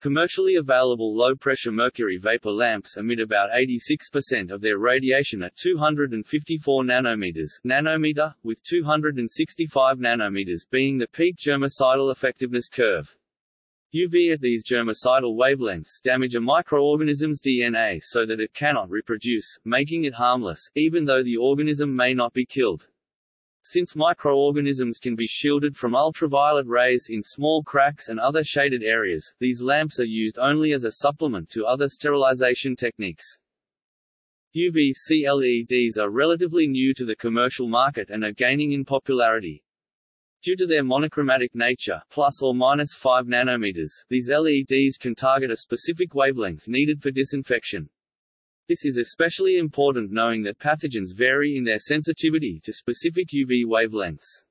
Commercially available low-pressure mercury vapor lamps emit about 86% of their radiation at 254 nanometers nanometer, with 265 nanometers being the peak germicidal effectiveness curve. UV at these germicidal wavelengths damage a microorganism's DNA so that it cannot reproduce, making it harmless, even though the organism may not be killed. Since microorganisms can be shielded from ultraviolet rays in small cracks and other shaded areas, these lamps are used only as a supplement to other sterilization techniques. UVC LEDs are relatively new to the commercial market and are gaining in popularity. Due to their monochromatic nature plus or minus 5 nanometers, these LEDs can target a specific wavelength needed for disinfection. This is especially important knowing that pathogens vary in their sensitivity to specific UV wavelengths.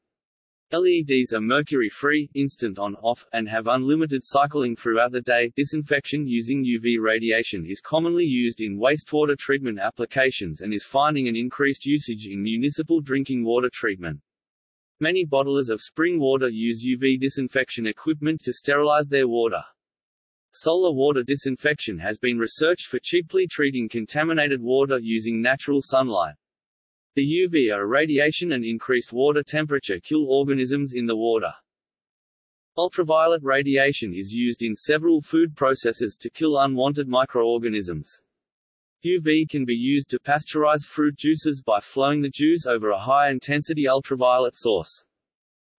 LEDs are mercury-free, instant on-off, and have unlimited cycling throughout the day. Disinfection using UV radiation is commonly used in wastewater treatment applications and is finding an increased usage in municipal drinking water treatment. Many bottlers of spring water use UV disinfection equipment to sterilize their water. Solar water disinfection has been researched for cheaply treating contaminated water using natural sunlight. The UV radiation and increased water temperature kill organisms in the water. Ultraviolet radiation is used in several food processes to kill unwanted microorganisms. UV can be used to pasteurize fruit juices by flowing the juice over a high-intensity ultraviolet source.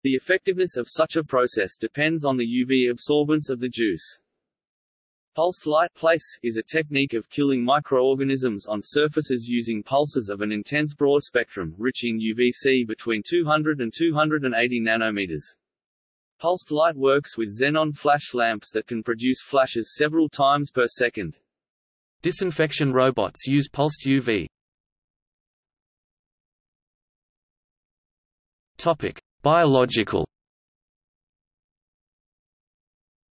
The effectiveness of such a process depends on the UV absorbance of the juice. Pulsed light place is a technique of killing microorganisms on surfaces using pulses of an intense broad spectrum, rich in UVC between 200 and 280 nanometers. Pulsed light works with xenon flash lamps that can produce flashes several times per second. Disinfection robots use pulsed UV. Topic: Biological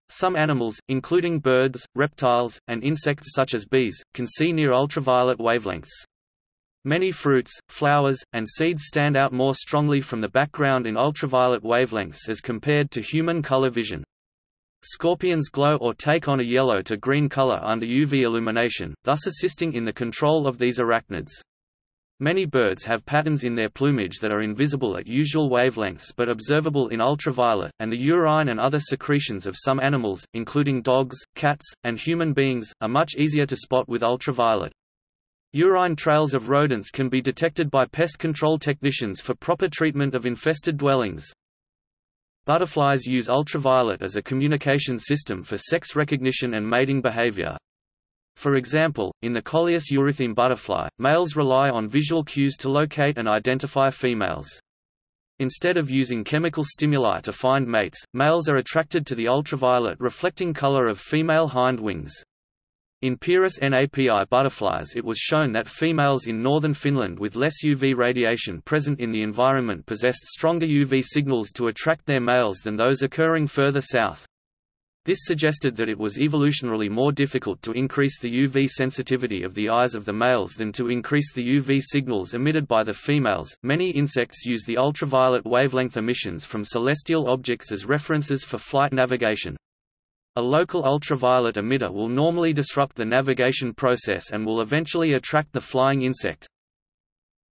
Some animals, including birds, reptiles, and insects such as bees, can see near ultraviolet wavelengths. Many fruits, flowers, and seeds stand out more strongly from the background in ultraviolet wavelengths as compared to human color vision. Scorpions glow or take on a yellow to green color under UV illumination, thus assisting in the control of these arachnids. Many birds have patterns in their plumage that are invisible at usual wavelengths but observable in ultraviolet, and the urine and other secretions of some animals, including dogs, cats, and human beings, are much easier to spot with ultraviolet. Urine trails of rodents can be detected by pest control technicians for proper treatment of infested dwellings. Butterflies use ultraviolet as a communication system for sex recognition and mating behavior. For example, in the Colias eurytheme butterfly, males rely on visual cues to locate and identify females. Instead of using chemical stimuli to find mates, males are attracted to the ultraviolet reflecting color of female hind wings. In Pieris napi butterflies it was shown that females in northern Finland with less UV radiation present in the environment possessed stronger UV signals to attract their males than those occurring further south. This suggested that it was evolutionarily more difficult to increase the UV sensitivity of the eyes of the males than to increase the UV signals emitted by the females. Many insects use the ultraviolet wavelength emissions from celestial objects as references for flight navigation. A local ultraviolet emitter will normally disrupt the navigation process and will eventually attract the flying insect.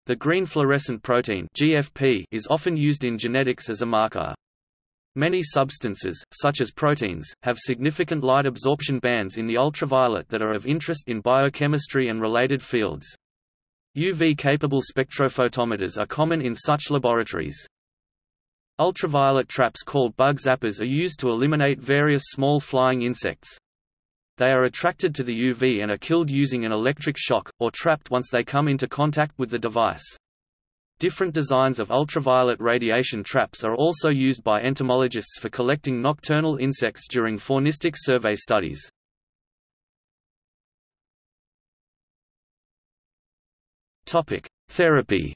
The green fluorescent protein (GFP) is often used in genetics as a marker. Many substances, such as proteins, have significant light absorption bands in the ultraviolet that are of interest in biochemistry and related fields. UV-capable spectrophotometers are common in such laboratories. Ultraviolet traps called bug zappers are used to eliminate various small flying insects. They are attracted to the UV and are killed using an electric shock, or trapped once they come into contact with the device. Different designs of ultraviolet radiation traps are also used by entomologists for collecting nocturnal insects during faunistic survey studies. Therapy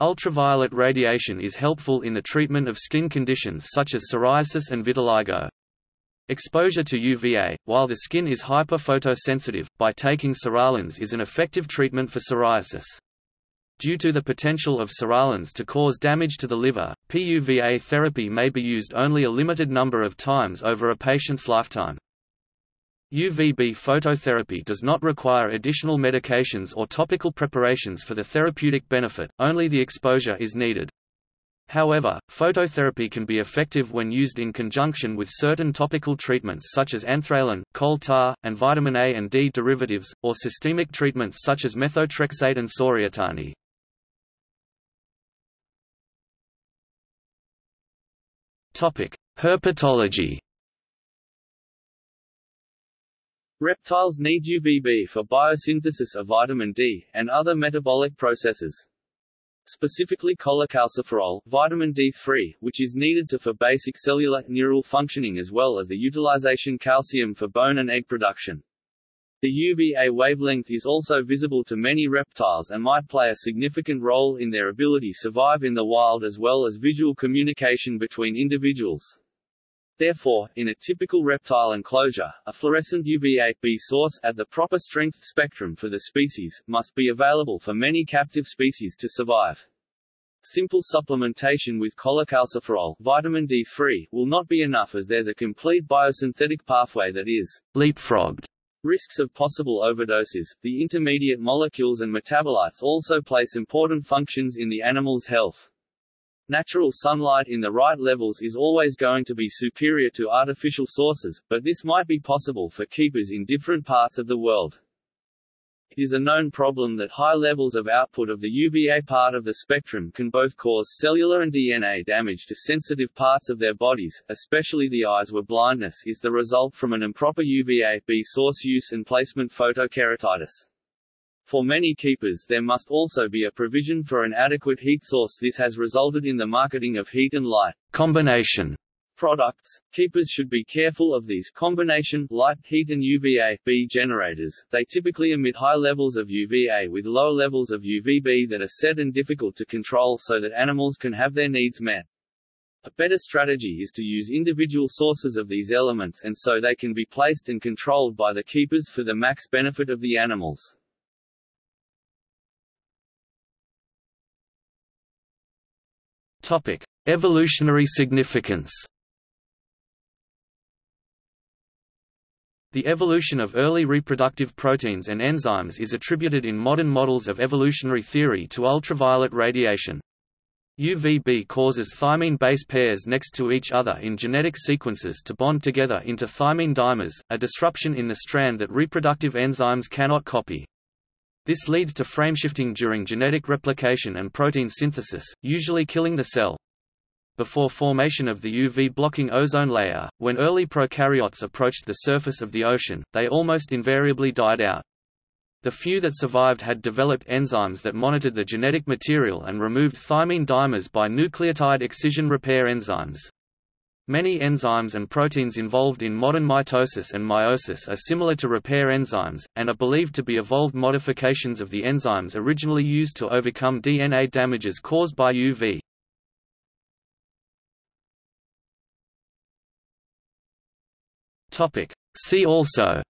Ultraviolet radiation is helpful in the treatment of skin conditions such as psoriasis and vitiligo. Exposure to UVA, while the skin is hyperphotosensitive, by taking psoralens is an effective treatment for psoriasis. Due to the potential of psoralens to cause damage to the liver, PUVA therapy may be used only a limited number of times over a patient's lifetime. UVB phototherapy does not require additional medications or topical preparations for the therapeutic benefit, only the exposure is needed. However, phototherapy can be effective when used in conjunction with certain topical treatments such as anthralin, coal tar, and vitamin A and D derivatives, or systemic treatments such as methotrexate and soriatane. Herpetology Reptiles need UVB for biosynthesis of vitamin D, and other metabolic processes specifically cholecalciferol, vitamin D3, which is needed to for basic cellular, neural functioning as well as the utilization calcium for bone and egg production. The UVA wavelength is also visible to many reptiles and might play a significant role in their ability to survive in the wild as well as visual communication between individuals. Therefore, in a typical reptile enclosure, a fluorescent UVA-B source, at the proper strength spectrum for the species, must be available for many captive species to survive. Simple supplementation with cholecalciferol vitamin D3 will not be enough as there's a complete biosynthetic pathway that is leapfrogged. Risks of possible overdoses, the intermediate molecules and metabolites also place important functions in the animal's health. Natural sunlight in the right levels is always going to be superior to artificial sources, but this might be possible for keepers in different parts of the world. It is a known problem that high levels of output of the UVA part of the spectrum can both cause cellular and DNA damage to sensitive parts of their bodies, especially the eyes where blindness is the result from an improper UVA-B source use and placement photokeratitis. For many keepers there must also be a provision for an adequate heat source this has resulted in the marketing of heat and light combination products. Keepers should be careful of these combination light, heat and UVA-B generators. They typically emit high levels of UVA with low levels of UVB that are set and difficult to control so that animals can have their needs met. A better strategy is to use individual sources of these elements and so they can be placed and controlled by the keepers for the max benefit of the animals. Topic: Evolutionary significance. The evolution of early reproductive proteins and enzymes is attributed in modern models of evolutionary theory to ultraviolet radiation. UVB causes thymine base pairs next to each other in genetic sequences to bond together into thymine dimers, a disruption in the strand that reproductive enzymes cannot copy. This leads to frameshifting during genetic replication and protein synthesis, usually killing the cell. before formation of the UV-blocking ozone layer. When early prokaryotes approached the surface of the ocean, they almost invariably died out. The few that survived had developed enzymes that monitored the genetic material and removed thymine dimers by nucleotide excision repair enzymes. Many enzymes and proteins involved in modern mitosis and meiosis are similar to repair enzymes, and are believed to be evolved modifications of the enzymes originally used to overcome DNA damages caused by UV. See also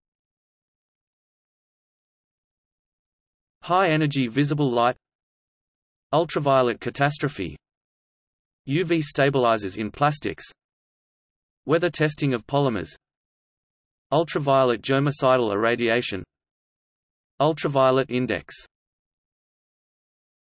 High-energy visible light Ultraviolet catastrophe UV stabilizers in plastics Weather testing of polymers. Ultraviolet germicidal irradiation. Ultraviolet index